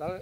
Lalu